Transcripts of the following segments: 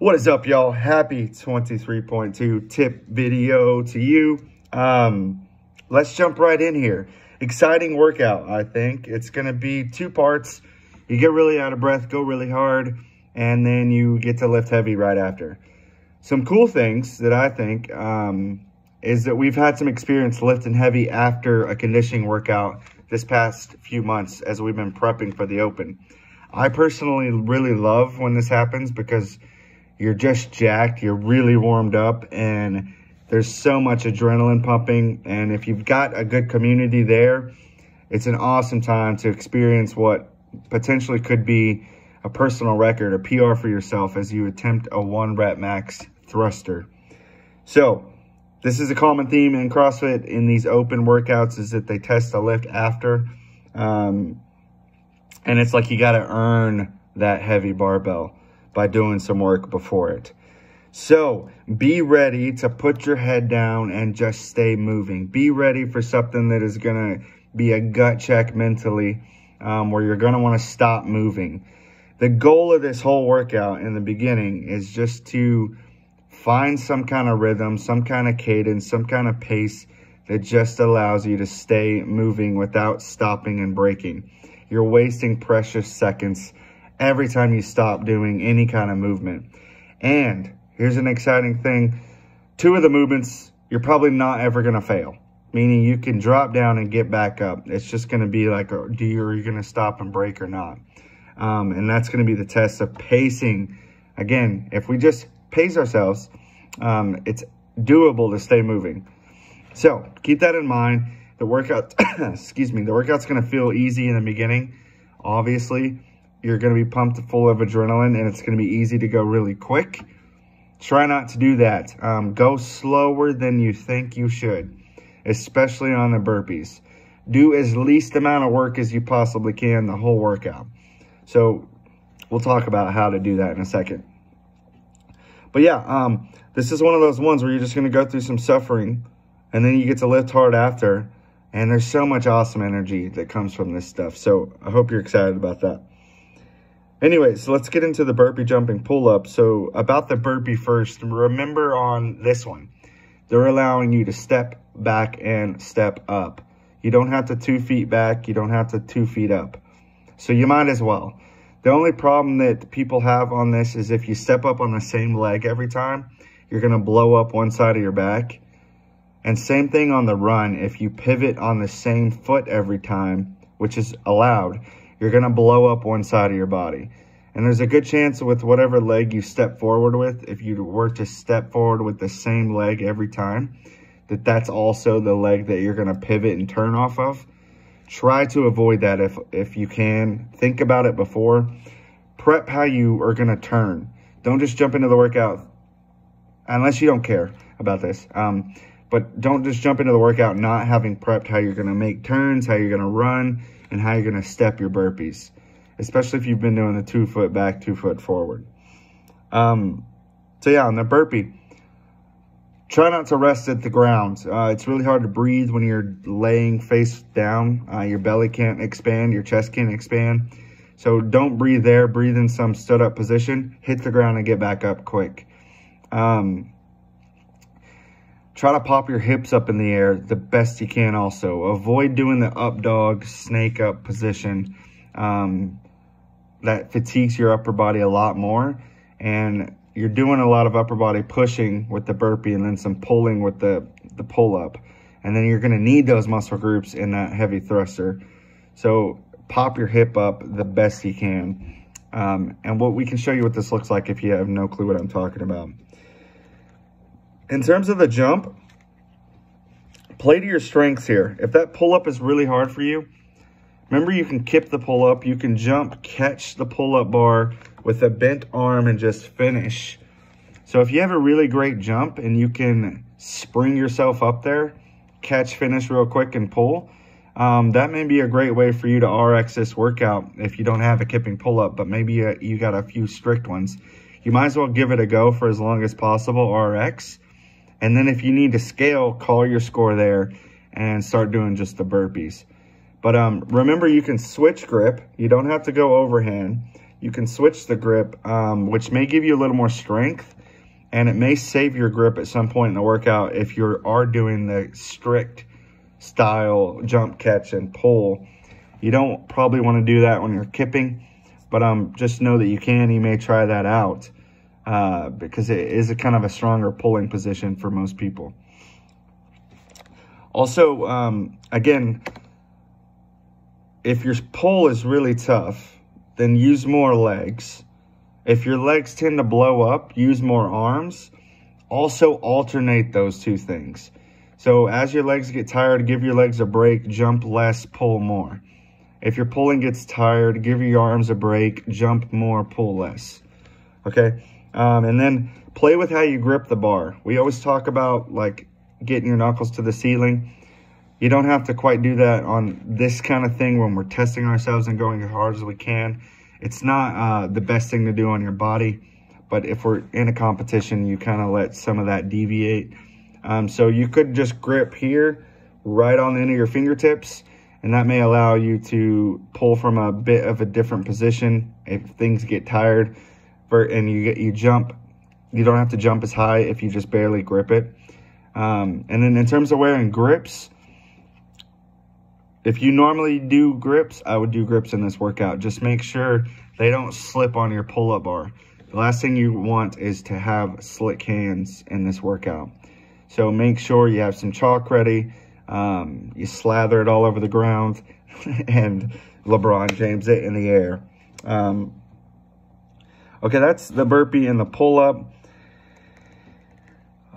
What is up, y'all? Happy 23.2 tip video to you. Um, let's jump right in here. Exciting workout, I think. It's going to be two parts. You get really out of breath, go really hard, and then you get to lift heavy right after. Some cool things that I think um, is that we've had some experience lifting heavy after a conditioning workout this past few months as we've been prepping for the open. I personally really love when this happens because you're just jacked, you're really warmed up, and there's so much adrenaline pumping. And if you've got a good community there, it's an awesome time to experience what potentially could be a personal record, a PR for yourself as you attempt a one rep max thruster. So, this is a common theme in CrossFit in these open workouts is that they test the lift after. Um, and it's like you got to earn that heavy barbell by doing some work before it. So be ready to put your head down and just stay moving. Be ready for something that is going to be a gut check mentally um, where you're going to want to stop moving. The goal of this whole workout in the beginning is just to find some kind of rhythm, some kind of cadence, some kind of pace that just allows you to stay moving without stopping and breaking. You're wasting precious seconds every time you stop doing any kind of movement. And here's an exciting thing. Two of the movements, you're probably not ever going to fail. Meaning you can drop down and get back up. It's just going to be like, do you, are you going to stop and break or not? Um, and that's going to be the test of pacing. Again, if we just pace ourselves, um, it's doable to stay moving. So keep that in mind. The workout, excuse me, the workout's going to feel easy in the beginning. Obviously, you're going to be pumped full of adrenaline and it's going to be easy to go really quick. Try not to do that. Um, go slower than you think you should, especially on the burpees. Do as least amount of work as you possibly can the whole workout. So we'll talk about how to do that in a second. But yeah, um, this is one of those ones where you're just going to go through some suffering and then you get to lift hard after and there's so much awesome energy that comes from this stuff. So I hope you're excited about that. Anyways, let's get into the burpee jumping pull-up. So about the burpee first, remember on this one, they're allowing you to step back and step up. You don't have to two feet back. You don't have to two feet up. So you might as well. The only problem that people have on this is if you step up on the same leg every time, you're going to blow up one side of your back and same thing on the run. If you pivot on the same foot every time, which is allowed, you're going to blow up one side of your body. And there's a good chance with whatever leg you step forward with, if you were to step forward with the same leg every time, that that's also the leg that you're going to pivot and turn off of. Try to avoid that if, if you can. Think about it before. Prep how you are going to turn. Don't just jump into the workout unless you don't care about this. Um, but don't just jump into the workout not having prepped how you're going to make turns, how you're going to run, and how you're going to step your burpees, especially if you've been doing the two foot back, two foot forward. Um, so yeah, on the burpee, try not to rest at the ground. Uh, it's really hard to breathe when you're laying face down. Uh, your belly can't expand, your chest can't expand. So don't breathe there. Breathe in some stood up position. Hit the ground and get back up quick. Um, Try to pop your hips up in the air the best you can also. Avoid doing the up dog, snake up position. Um, that fatigues your upper body a lot more. And you're doing a lot of upper body pushing with the burpee and then some pulling with the, the pull up. And then you're going to need those muscle groups in that heavy thruster. So pop your hip up the best you can. Um, and what we can show you what this looks like if you have no clue what I'm talking about. In terms of the jump, play to your strengths here. If that pull-up is really hard for you, remember you can kip the pull-up. You can jump, catch the pull-up bar with a bent arm and just finish. So if you have a really great jump and you can spring yourself up there, catch, finish real quick and pull, um, that may be a great way for you to RX this workout if you don't have a kipping pull-up, but maybe you, you got a few strict ones. You might as well give it a go for as long as possible, RX, and then if you need to scale, call your score there and start doing just the burpees. But um, remember, you can switch grip. You don't have to go overhand. you can switch the grip, um, which may give you a little more strength and it may save your grip at some point in the workout if you are doing the strict style jump, catch, and pull. You don't probably want to do that when you're kipping, but um, just know that you can. You may try that out uh, because it is a kind of a stronger pulling position for most people. Also, um, again, if your pull is really tough, then use more legs. If your legs tend to blow up, use more arms. Also alternate those two things. So as your legs get tired, give your legs a break, jump less, pull more. If your pulling gets tired, give your arms a break, jump more, pull less. Okay? Um, and then play with how you grip the bar. We always talk about like getting your knuckles to the ceiling. You don't have to quite do that on this kind of thing when we're testing ourselves and going as hard as we can. It's not uh, the best thing to do on your body, but if we're in a competition, you kind of let some of that deviate. Um, so you could just grip here, right on the end of your fingertips, and that may allow you to pull from a bit of a different position if things get tired for, and you get you jump. You don't have to jump as high if you just barely grip it. Um, and then in terms of wearing grips, if you normally do grips, I would do grips in this workout. Just make sure they don't slip on your pull-up bar. The last thing you want is to have slick hands in this workout. So make sure you have some chalk ready. Um, you slather it all over the ground and LeBron James it in the air. Um, okay, that's the burpee and the pull-up.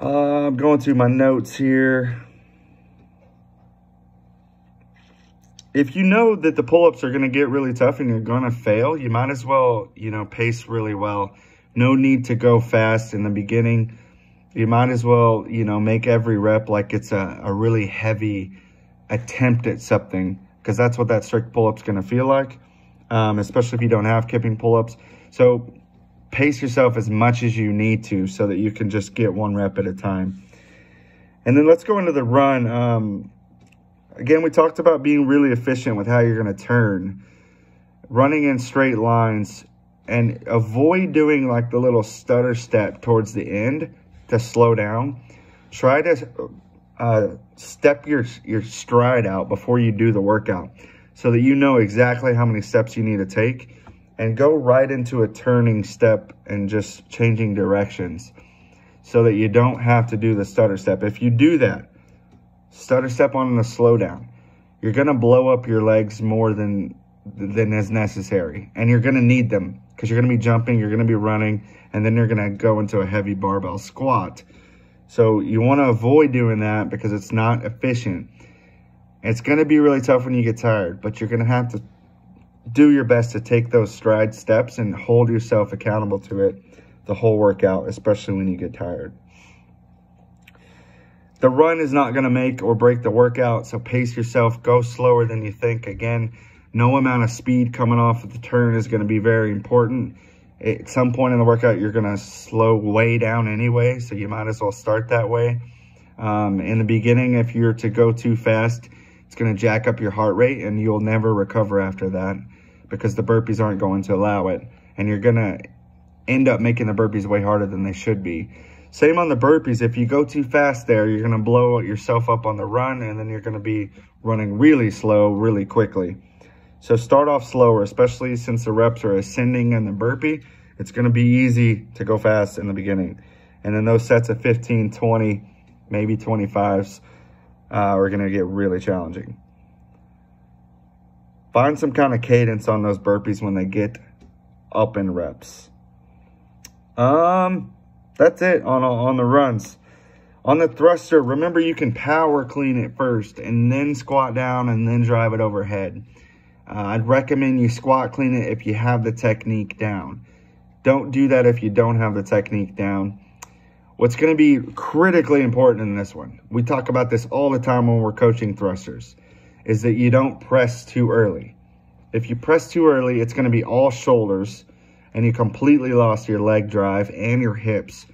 Uh, I'm going through my notes here. if you know that the pull-ups are going to get really tough and you're going to fail, you might as well, you know, pace really well. No need to go fast in the beginning. You might as well, you know, make every rep like it's a, a really heavy attempt at something because that's what that strict pull-up's going to feel like, um, especially if you don't have kipping pull-ups. So pace yourself as much as you need to so that you can just get one rep at a time. And then let's go into the run. Um, Again, we talked about being really efficient with how you're going to turn, running in straight lines, and avoid doing like the little stutter step towards the end to slow down. Try to uh, step your, your stride out before you do the workout so that you know exactly how many steps you need to take and go right into a turning step and just changing directions so that you don't have to do the stutter step. If you do that, stutter step on the slowdown. You're going to blow up your legs more than than is necessary. And you're going to need them because you're going to be jumping, you're going to be running, and then you're going to go into a heavy barbell squat. So you want to avoid doing that because it's not efficient. It's going to be really tough when you get tired, but you're going to have to do your best to take those stride steps and hold yourself accountable to it the whole workout, especially when you get tired. The run is not going to make or break the workout, so pace yourself. Go slower than you think. Again, no amount of speed coming off of the turn is going to be very important. At some point in the workout, you're going to slow way down anyway, so you might as well start that way. Um, in the beginning, if you're to go too fast, it's going to jack up your heart rate, and you'll never recover after that because the burpees aren't going to allow it. And you're going to end up making the burpees way harder than they should be. Same on the burpees. If you go too fast there, you're going to blow yourself up on the run, and then you're going to be running really slow really quickly. So start off slower, especially since the reps are ascending in the burpee. It's going to be easy to go fast in the beginning. And then those sets of 15, 20, maybe 25s uh, are going to get really challenging. Find some kind of cadence on those burpees when they get up in reps. Um, that's it on, on the runs. On the thruster, remember you can power clean it first and then squat down and then drive it overhead. Uh, I'd recommend you squat clean it if you have the technique down. Don't do that if you don't have the technique down. What's going to be critically important in this one, we talk about this all the time when we're coaching thrusters, is that you don't press too early. If you press too early, it's going to be all shoulders and you completely lost your leg drive and your hips.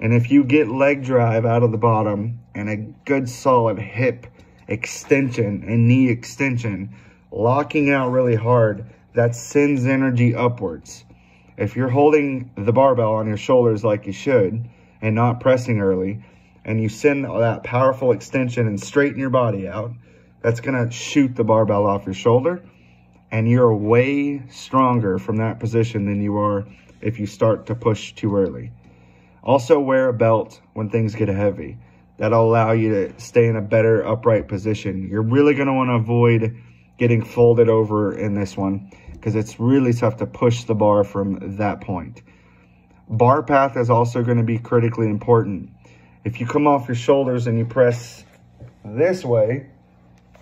And if you get leg drive out of the bottom and a good solid hip extension and knee extension, locking out really hard, that sends energy upwards. If you're holding the barbell on your shoulders like you should and not pressing early, and you send that powerful extension and straighten your body out, that's gonna shoot the barbell off your shoulder and you're way stronger from that position than you are if you start to push too early. Also wear a belt when things get heavy. That'll allow you to stay in a better upright position. You're really gonna wanna avoid getting folded over in this one because it's really tough to push the bar from that point. Bar path is also gonna be critically important. If you come off your shoulders and you press this way,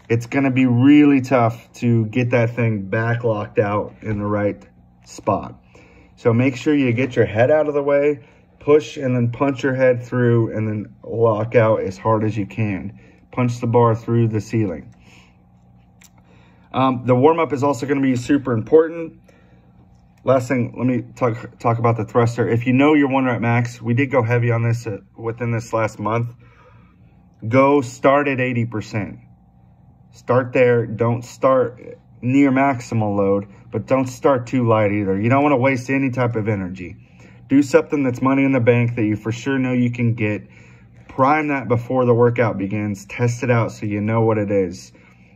it's going to be really tough to get that thing back locked out in the right spot. So make sure you get your head out of the way, push and then punch your head through and then lock out as hard as you can. Punch the bar through the ceiling. Um, the warm-up is also going to be super important. Last thing, let me talk, talk about the thruster. If you know you're one rep max, we did go heavy on this uh, within this last month. Go start at 80%. Start there. Don't start near maximal load, but don't start too light either. You don't want to waste any type of energy. Do something that's money in the bank that you for sure know you can get. Prime that before the workout begins. Test it out so you know what it is.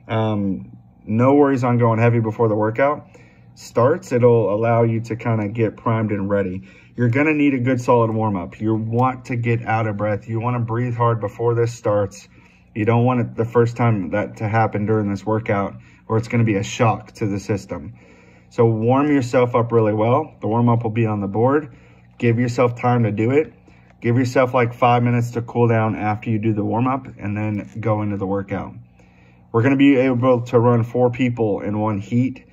Um, no worries on going heavy before the workout starts. It'll allow you to kind of get primed and ready. You're going to need a good solid warm up. You want to get out of breath. You want to breathe hard before this starts you don't want it the first time that to happen during this workout or it's going to be a shock to the system. So warm yourself up really well. The warm up will be on the board. Give yourself time to do it. Give yourself like five minutes to cool down after you do the warm up and then go into the workout. We're going to be able to run four people in one heat.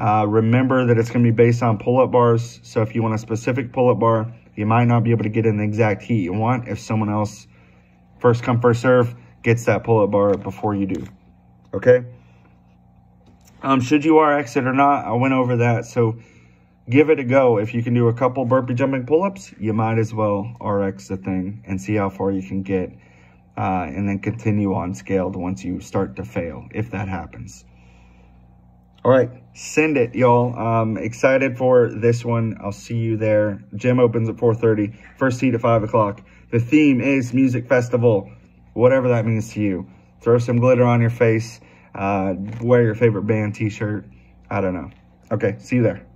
Uh, remember that it's going to be based on pull-up bars. So if you want a specific pull-up bar, you might not be able to get in the exact heat you want if someone else first come, first serve gets that pull-up bar before you do, okay? Um, should you RX it or not, I went over that, so give it a go. If you can do a couple burpee jumping pull-ups, you might as well RX the thing and see how far you can get uh, and then continue on scaled once you start to fail, if that happens. All right, send it, y'all. Um, excited for this one. I'll see you there. Gym opens at 4.30, first heat at 5 o'clock. The theme is Music Festival whatever that means to you. Throw some glitter on your face, uh, wear your favorite band t-shirt. I don't know. Okay, see you there.